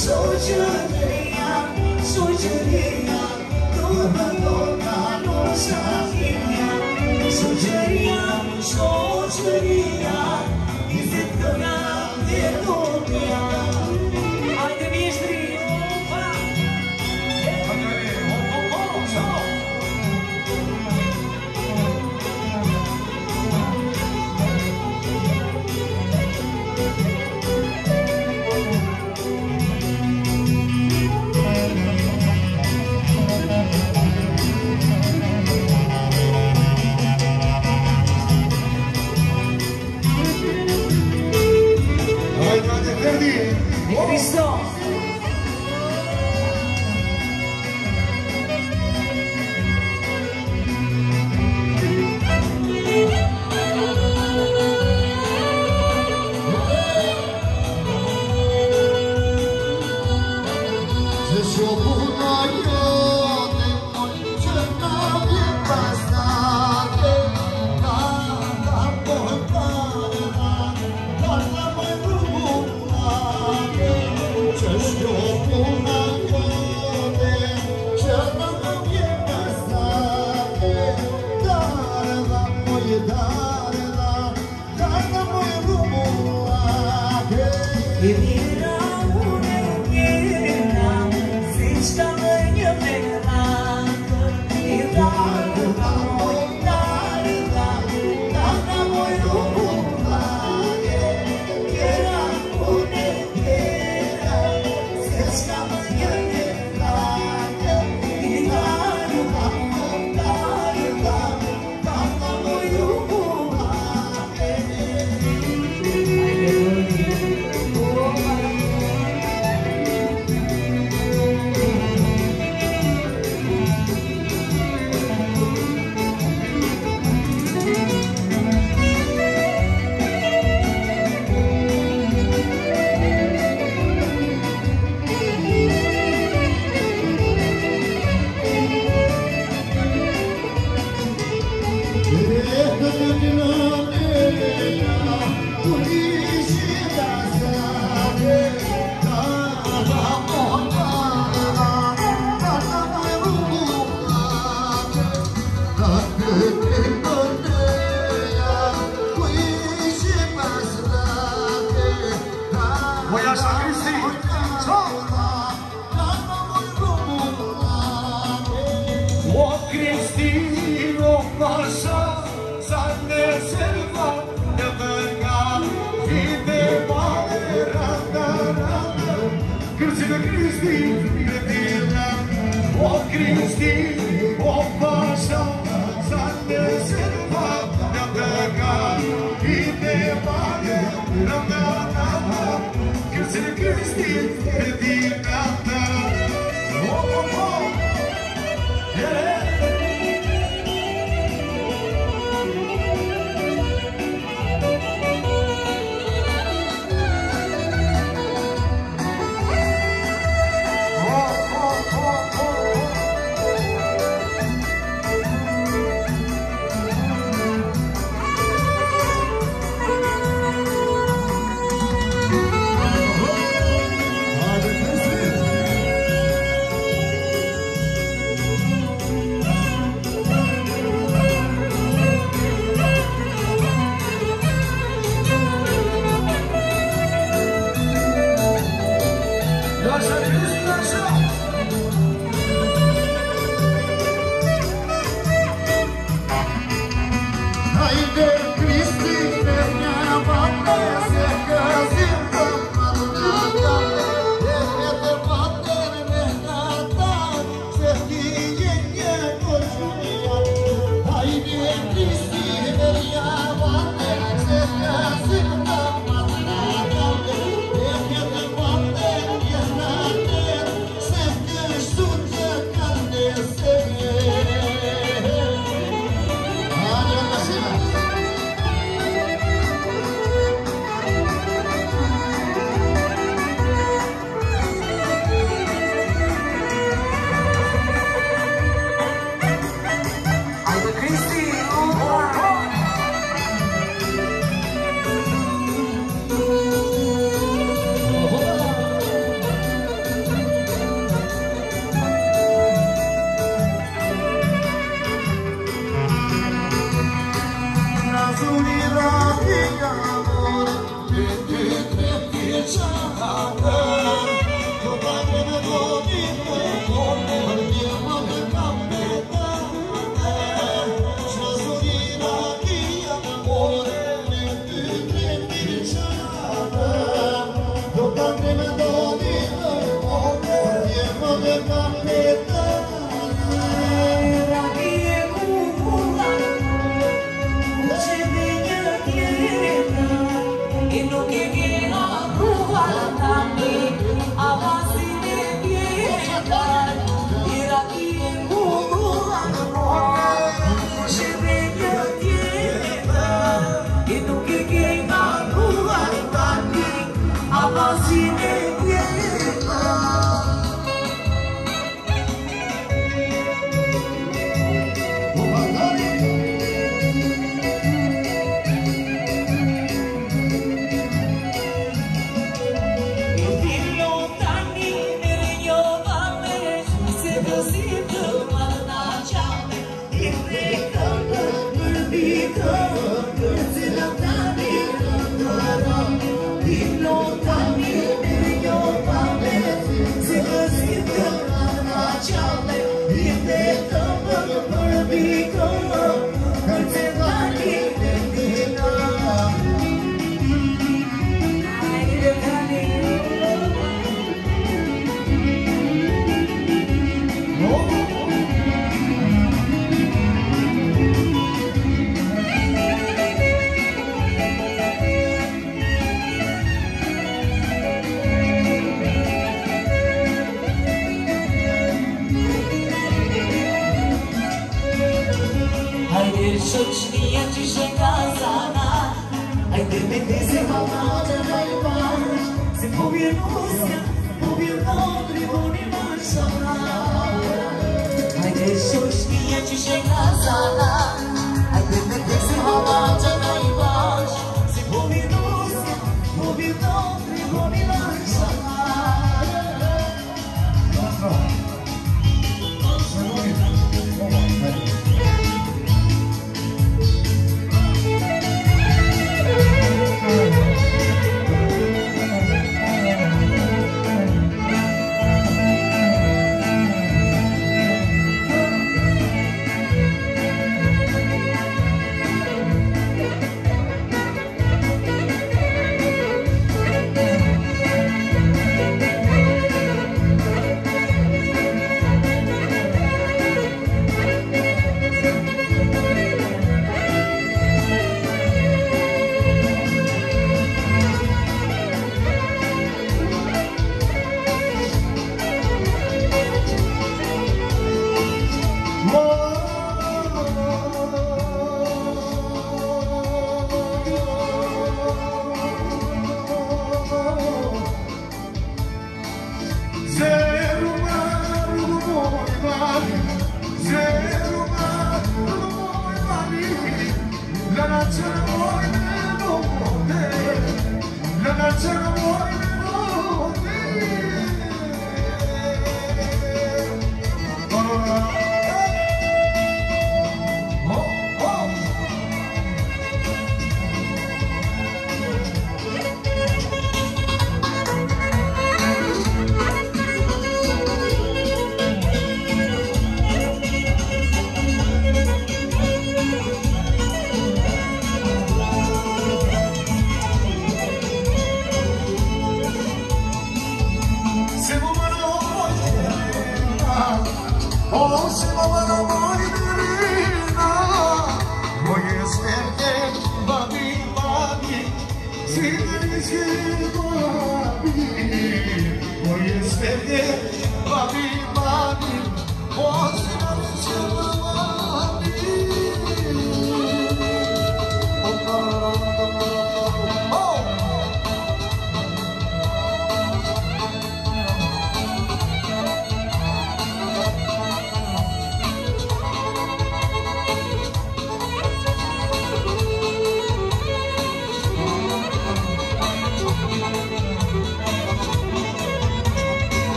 Sojourner, sojourner, come volta nostra figlia, sojourner, sojourner, di settimana. Sancho por Voy a sacar. Yeah. Jučnije ti žega sana Ajde me ne se malada da imaš Se pobije nosja, pobije dobri Oni me Ajde jučnije Deixou os sana Ajde me ne se malada da imaš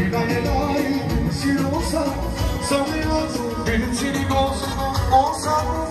Dilime layık bir şey olsa Sana yazın benim çelik olsun Olsa.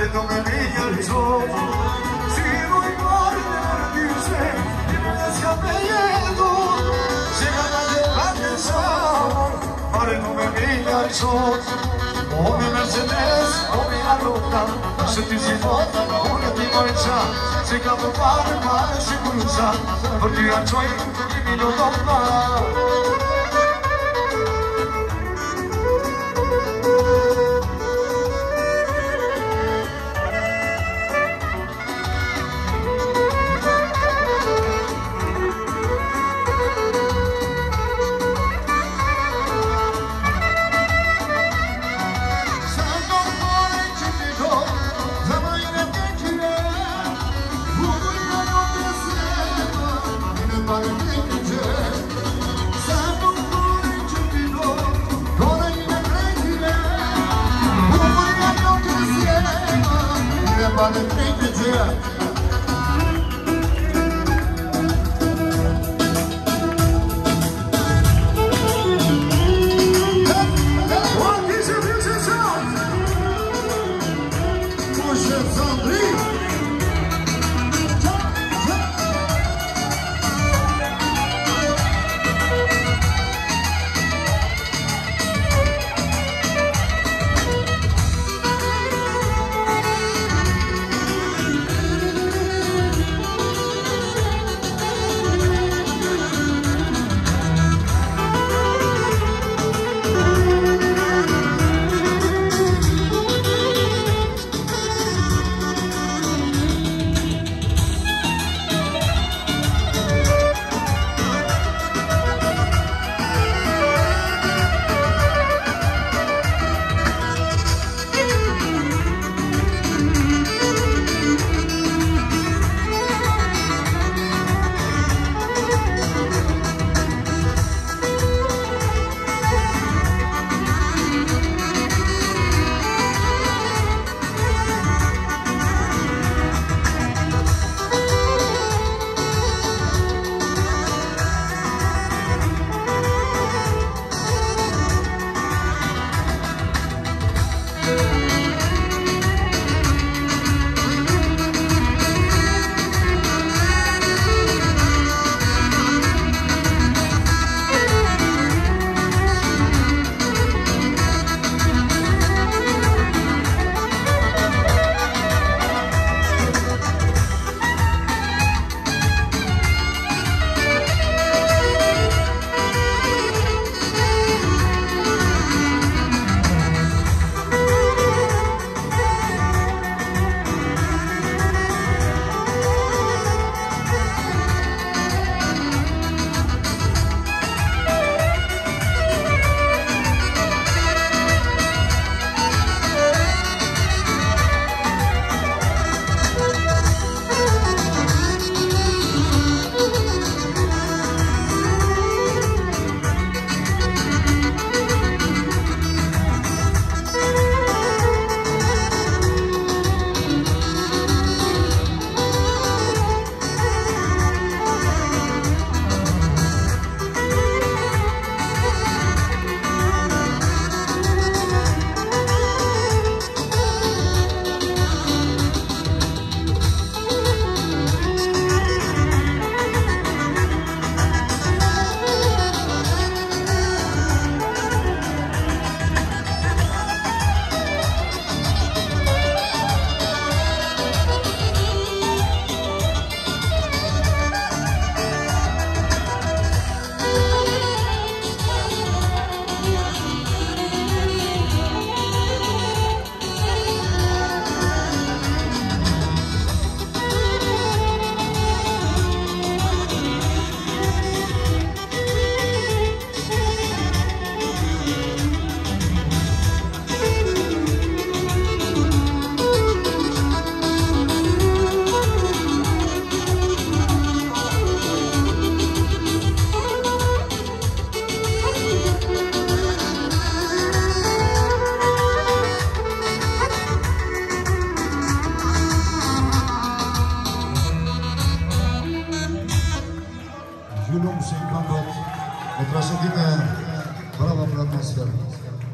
Pare come brilla el sol. Sino il mare delle luce, divinizia meriego, se llama de parte el sama, pare come brilla el sol. O oh, mi Mercedes, o mi Arota, se ti si vota, una ti mangia, se capo pare, pare si cruza, perché a ciò mi lo tocca.